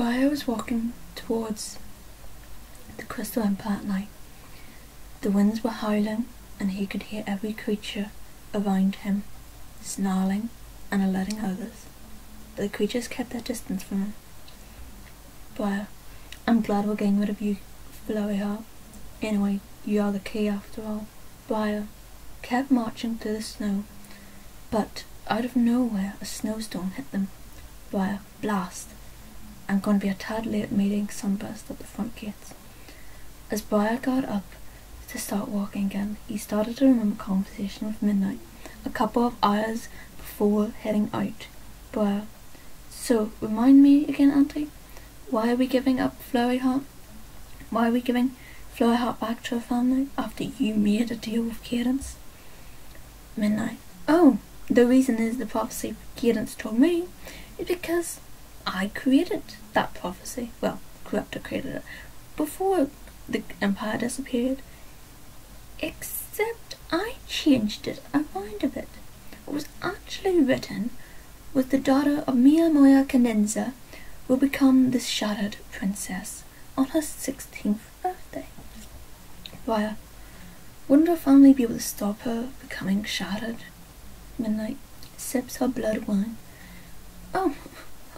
Briar was walking towards the Crystal Empire at night. The winds were howling, and he could hear every creature around him snarling and alerting others. But the creatures kept their distance from him. Briar, I'm glad we're getting rid of you, Heart. Anyway, you are the key after all. Briar kept marching through the snow, but out of nowhere a snowstorm hit them. Briar, blast! I'm going to be a tad late meeting Sunburst at the front gates. As Briar got up to start walking again, he started to remember conversation with Midnight a couple of hours before heading out. Briar, so remind me again, Auntie, why are we giving up Flurry Heart? Why are we giving Flurry Heart back to her family after you made a deal with Cadance? Midnight. Oh, the reason is the prophecy Cadance told me is because I created that prophecy. Well, Corruptor created it before the Empire disappeared. Except I changed it around a bit. What was actually written was the daughter of Mi Amore Cadenza will become the Shattered Princess on her 16th birthday. Why, wouldn't her family be able to stop her becoming shattered? Midnight sips her blood wine. Oh,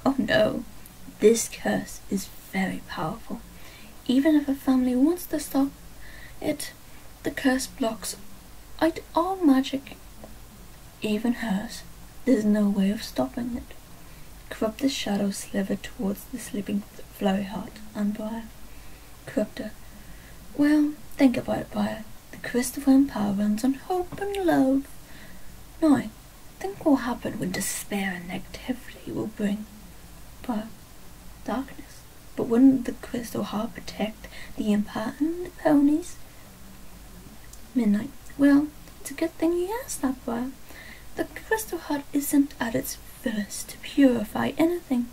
oh no. This curse is very powerful. Even if a family wants to stop it, the curse blocks out all magic, even hers. There's no way of stopping it. Corruptor's shadow slithered towards the sleeping Flurry Heart and Briar. Corruptor. Well, think about it, Briar. The crystal empire runs on hope and love. Now, think what will happen when despair and negativity will bring. Briar. Darkness. But wouldn't the crystal heart protect the empire and the ponies? Midnight. Well, it's a good thing you asked that, Briar. The crystal heart isn't at its fullest to purify anything,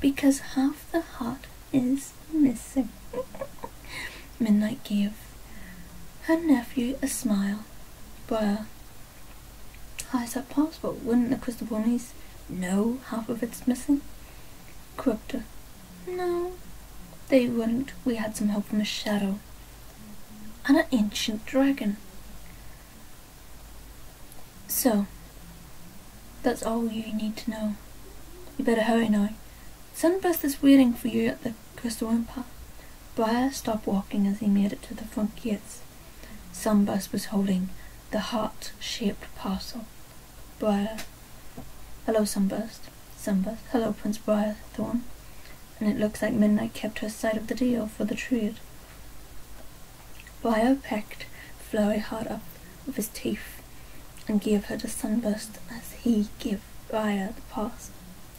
because half the heart is missing. Midnight gave her nephew a smile. Briar. How is that possible? Wouldn't the crystal ponies know half of it's missing? Corruptor. No, they wouldn't. We had some help from a shadow and an ancient dragon. So, that's all you need to know. You better hurry now. Sunburst is waiting for you at the Crystal Empire. Briar stopped walking as he made it to the front gates. Sunburst was holding the heart-shaped parcel. Briar. Hello, Sunburst. Sunburst. Hello, Prince Briar Thorn. And it looks like Midnight kept her side of the deal for the trade. Briar pecked Flurry Heart up with his teeth and gave her the sunburst as he gave Briar the pass.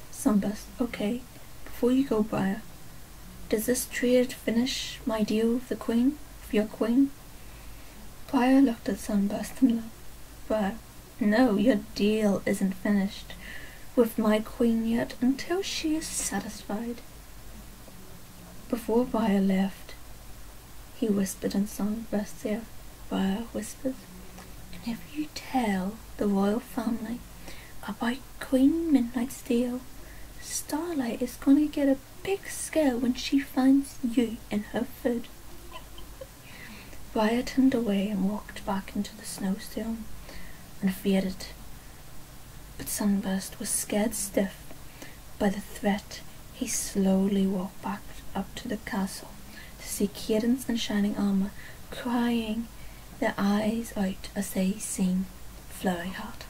Sunburst, okay. Before you go, Briar, does this trade finish my deal with the Queen? With your Queen? Briar looked at Sunburst and laughed. Briar, no, your deal isn't finished with my Queen yet until she is satisfied. Before Briar left, he whispered in Sunburst's ear. Briar whispered, And if you tell the royal family about Queen Midnight Steel, Starlight is going to get a big scare when she finds you in her food. Briar turned away and walked back into the snowstorm and faded. But Sunburst was scared stiff by the threat. He slowly walked back up to the castle to see Cadance in shining armour crying their eyes out as they seen Flurry Heart.